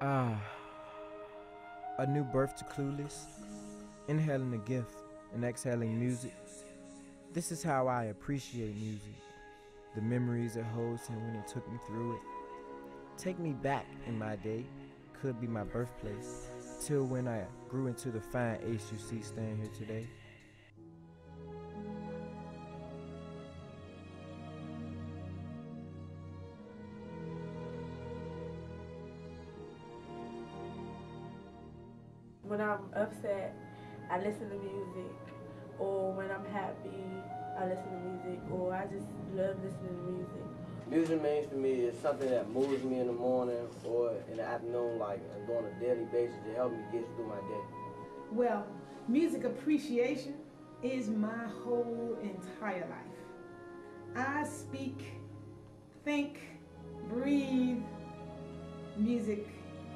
Ah, a new birth to clueless, inhaling a gift and exhaling music. This is how I appreciate music. The memories it holds and when it took me through it. Take me back in my day, could be my birthplace, till when I grew into the fine ace you see standing here today. When I'm upset, I listen to music, or when I'm happy, I listen to music, or I just love listening to music. Music means to me is something that moves me in the morning or in the afternoon, like and on a daily basis to help me get through my day. Well, music appreciation is my whole entire life. I speak, think, breathe music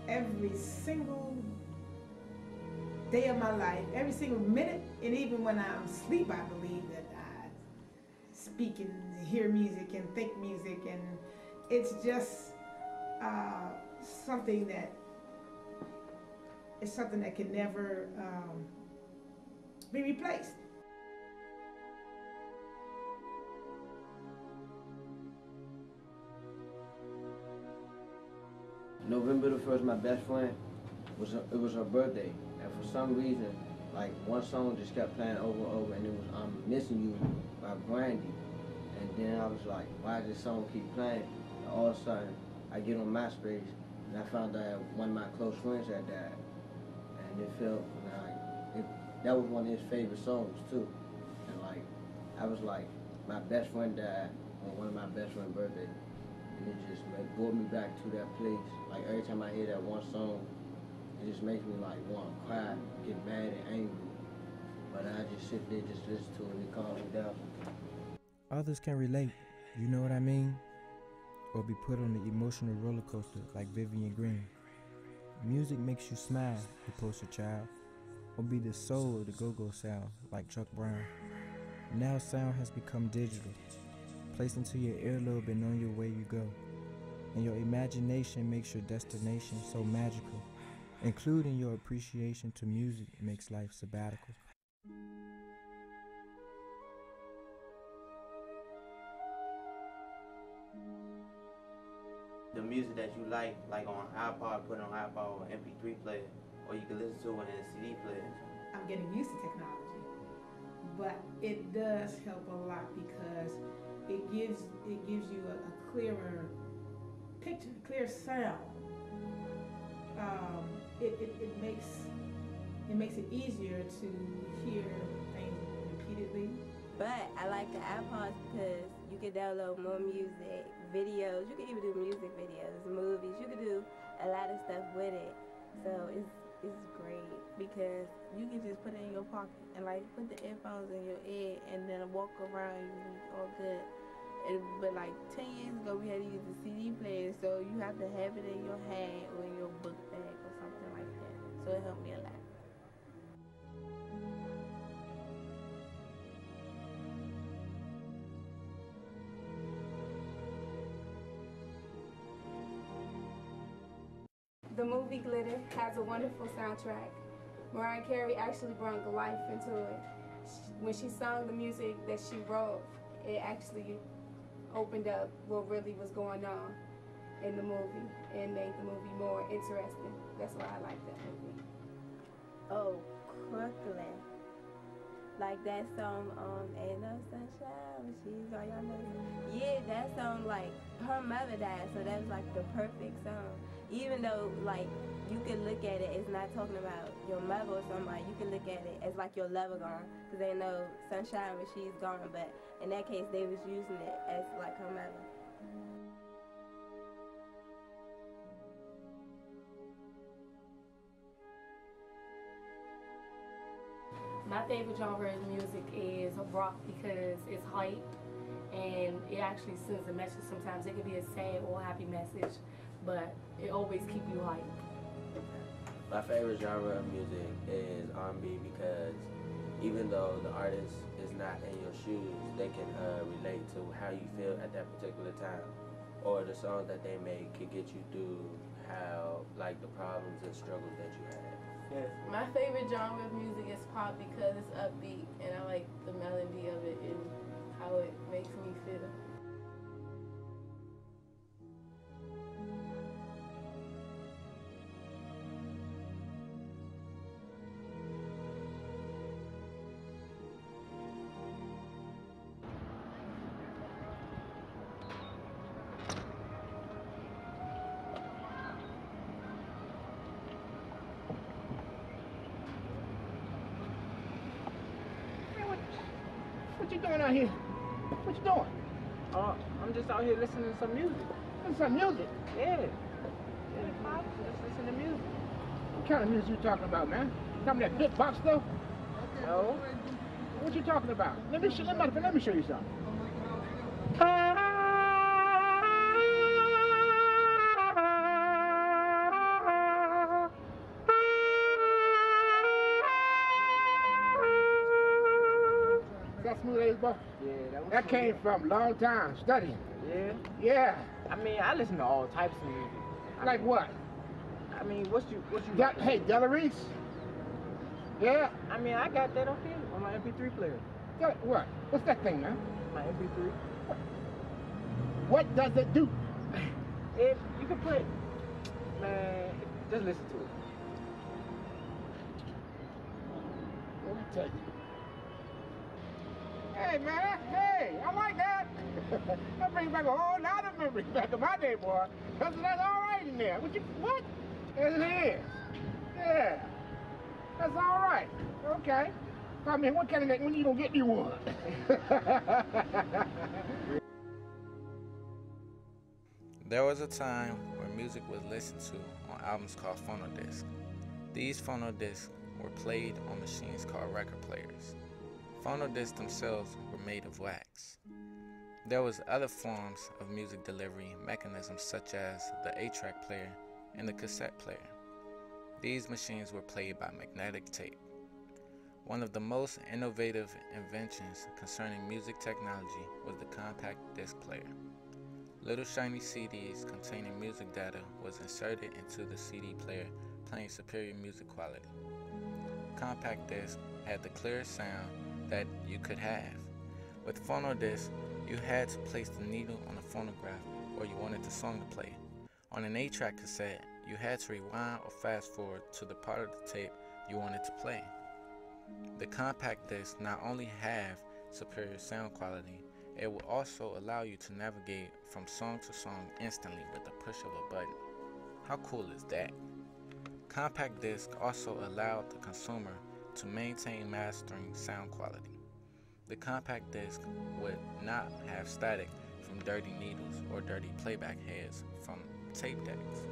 every single day of my life, every single minute, and even when I'm asleep, I believe that I speak and hear music and think music, and it's just uh, something that is something that can never um, be replaced. November the first, my best friend was it was her birthday, for some reason, like one song just kept playing over and over, and it was "I'm Missing You" by Brandy, and then I was like, why does this song keep playing? And all of a sudden, I get on MySpace, and I found out one of my close friends had died, and it felt like it, that was one of his favorite songs too, and like I was like, my best friend died on one of my best friend's birthday. And it just like brought me back to that place. Like every time I hear that one song, it just makes me like want to cry, get mad and angry. But I just sit there, just listen to it, and it calms me down. Others can relate, you know what I mean? Or be put on the emotional roller coaster like Vivian Green. Music makes you smile, the poster child, or be the soul of the go-go sound like Chuck Brown. Now sound has become digital, placed into your earlobe and on your way you go. And your imagination makes your destination so magical. Including your appreciation to music makes life sabbatical. the music that you like, like on iPod, put it on iPod or MP3 player, or you can listen to it in a CD player. I'm getting used to technology, but it does help a lot because it gives it gives you a, a clearer picture, clear sound. Um, it, it, it makes it makes it easier to hear things repeatedly. But I like the iPods because you can download more music, videos. You can even do music videos, movies. You can do a lot of stuff with it. So it's it's great because you can just put it in your pocket and like put the earphones in your ear and then walk around you be all good. And, but like 10 years ago we had to use the CD player so you have to have it in your hand or in your book bag So it helped me a lot. The movie Glitter has a wonderful soundtrack. Mariah Carey actually brought life into it. When she sung the music that she wrote, it actually opened up what really was going on in the movie and made the movie more interesting. That's why I like that movie. Oh, Crooklyn. Like that song, um, Ain't No Sunshine she's on your nose. Yeah, that song, like, her mother died, so that was like the perfect song. Even though, like, you can look at it as not talking about your mother or somebody, you can look at it as like your lover gone. Because they know sunshine when she's gone, but in that case, they was using it as like her mother. My favorite genre of music is rock because it's hype and it actually sends a message sometimes. It can be a sad or happy message, but it always keep you hype. My favorite genre of music is R&B because even though the artist is not in your shoes, they can uh, relate to how you feel at that particular time. or the songs that they make can get you through how like the problems and struggles that you had. My favorite genre of music is pop because it's upbeat and I like the melody of it and what you doing out here? What you doing? Oh, I'm just out here listening to some music. Listen to some music. Yeah. Just listen to music. What kind of music you talking about, man? Some of that big box stuff? No. What you talking about? Let me show, let me, let me show you something. That smooth as boy? Yeah, that was That came from long time studying. Yeah. Yeah. I mean, I listen to all types of music. I Like mean, what? I mean, what's you what you Got, hey, Della Reese? Yeah. I mean, I got that on here on my MP3 player. Del- what? What's that thing, man? My MP3. What does it do? If you can play, man, just listen to it. Let me tell you. Hey, man, hey, I like that. that brings back a whole lot of memories back in my day, boy. That's, that's all right in there. What you, what? Yes, it is. Yeah. That's all right. Okay. I mean, what kind of when you gonna get me one? There was a time where music was listened to on albums called phonodiscs. These phonodiscs were played on machines called record players. Phonodiscs themselves were made of wax. There was other forms of music delivery mechanisms such as the 8-track player and the cassette player. These machines were played by magnetic tape. One of the most innovative inventions concerning music technology was the compact disc player. Little shiny CDs containing music data was inserted into the CD player, playing superior music quality. Compact disc had the clearest sound that you could have. With phonodisc, you had to place the needle on a phonograph or you wanted the song to play. On an 8-track cassette, you had to rewind or fast forward to the part of the tape you wanted to play. The compact disc not only have superior sound quality, it will also allow you to navigate from song to song instantly with the push of a button. How cool is that? Compact disc also allowed the consumer to maintain mastering sound quality. The compact disc would not have static from dirty needles or dirty playback heads from tape decks.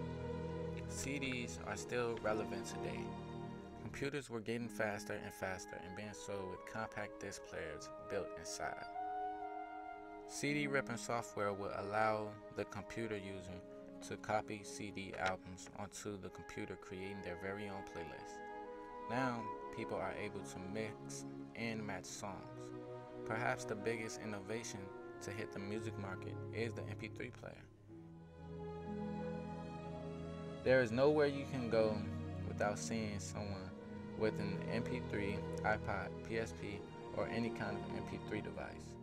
CDs are still relevant today. Computers were getting faster and faster and being sold with compact disc players built inside. CD ripping software will allow the computer user to copy CD albums onto the computer, creating their very own playlist. Now, people are able to mix and match songs. Perhaps the biggest innovation to hit the music market is the MP3 player. There is nowhere you can go without seeing someone with an MP3, iPod, PSP, or any kind of MP3 device.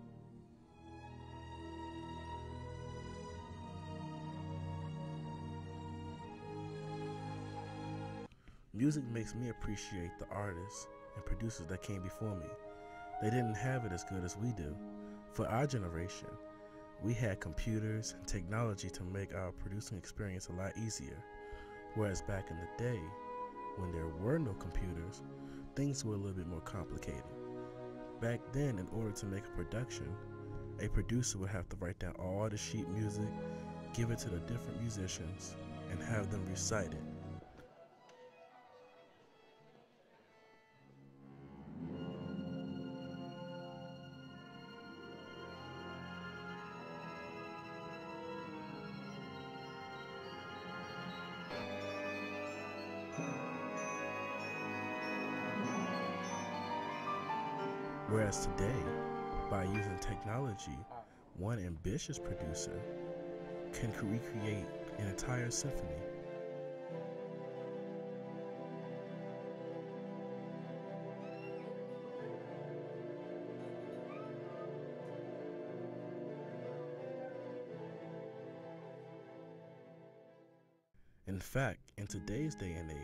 Music makes me appreciate the artists and producers that came before me. They didn't have it as good as we do. For our generation, we had computers and technology to make our producing experience a lot easier. Whereas back in the day, when there were no computers, things were a little bit more complicated. Back then, in order to make a production, a producer would have to write down all the sheet music, give it to the different musicians, and have them recite it. Technology, one ambitious producer can recreate an entire symphony. In fact, in today's day and age,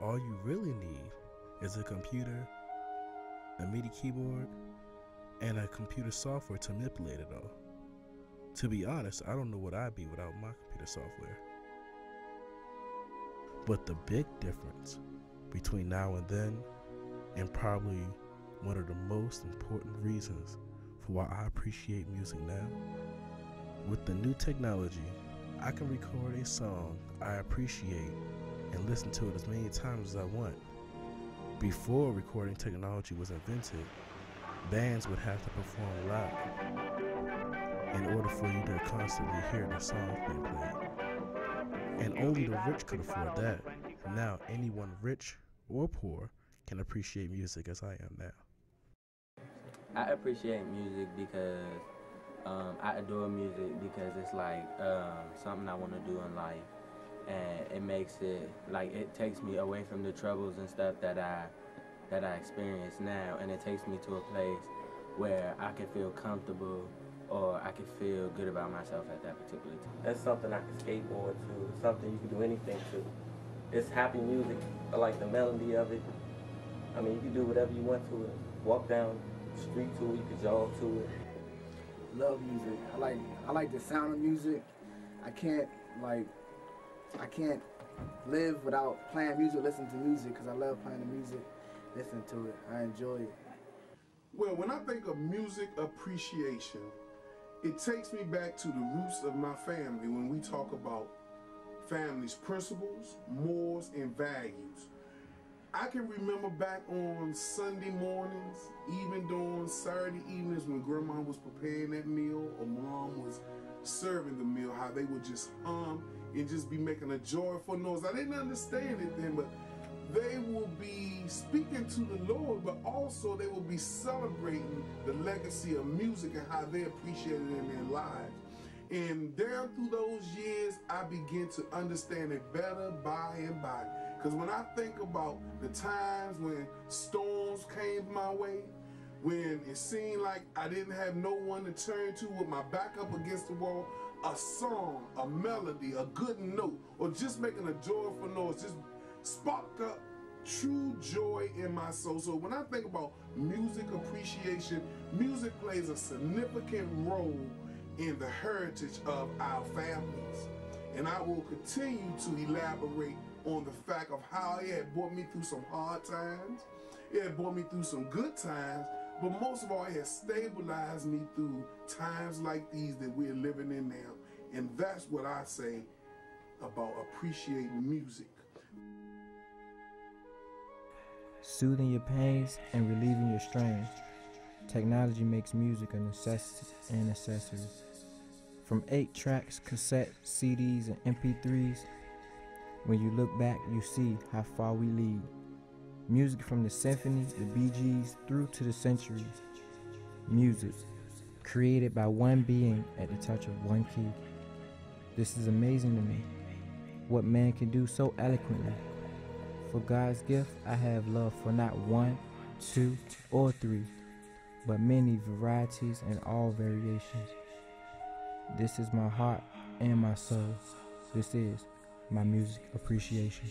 all you really need is a computer, a MIDI keyboard, and a computer software to manipulate it all. To be honest, I don't know what I'd be without my computer software. But the big difference between now and then, and probably one of the most important reasons for why I appreciate music now, with the new technology, I can record a song I appreciate and listen to it as many times as I want. Before recording technology was invented, bands would have to perform live in order for you to constantly hear the songs being played. And only the rich could afford that. Now, anyone rich or poor can appreciate music as I am now. I appreciate music because um, I adore music because it's like um, something I want to do in life, and it makes it like it takes me away from the troubles and stuff that I that I experience now, and it takes me to a place where I can feel comfortable or I can feel good about myself at that particular time. That's something I can skateboard to. Something you can do anything to. It's happy music. I like the melody of it. I mean, you can do whatever you want to it. Walk down the street to it. You can jog to it. Love music. I like I like the sound of music. I can't like I can't live without playing music, listening to music because I love playing the music, listening to it. I enjoy it. Well, when I think of music appreciation, it takes me back to the roots of my family when we talk about family's principles, morals, and values. I can remember back on Sunday mornings, even during Saturday evenings when grandma was preparing that meal or mom was serving the meal, how they would just hum and just be making a joyful noise. I didn't understand it then, but be speaking to the Lord, but also they will be celebrating the legacy of music and how they appreciate it in their lives. And down through those years, I begin to understand it better by and by. Because when I think about the times when storms came my way, when it seemed like I didn't have no one to turn to with my back up against the wall, a song, a melody, a good note, or just making a joyful noise just sparked up true joy in my soul. So when I think about music appreciation, music plays a significant role in the heritage of our families. And I will continue to elaborate on the fact of how it had brought me through some hard times, it had brought me through some good times, but most of all, it has stabilized me through times like these that we're living in now. And that's what I say about appreciating music. Soothing your pains and relieving your strain. Technology makes music a necessity and accessory. From 8 tracks, cassette, CDs, and MP3s, when you look back, you see how far we lead. Music from the symphony, the Bee Gees, through to the centuries. Music, created by one being at the touch of one key. This is amazing to me. What man can do so eloquently. For God's gift, I have love for not one, two, or three, but many varieties and all variations. This is my heart and my soul. This is my music appreciation.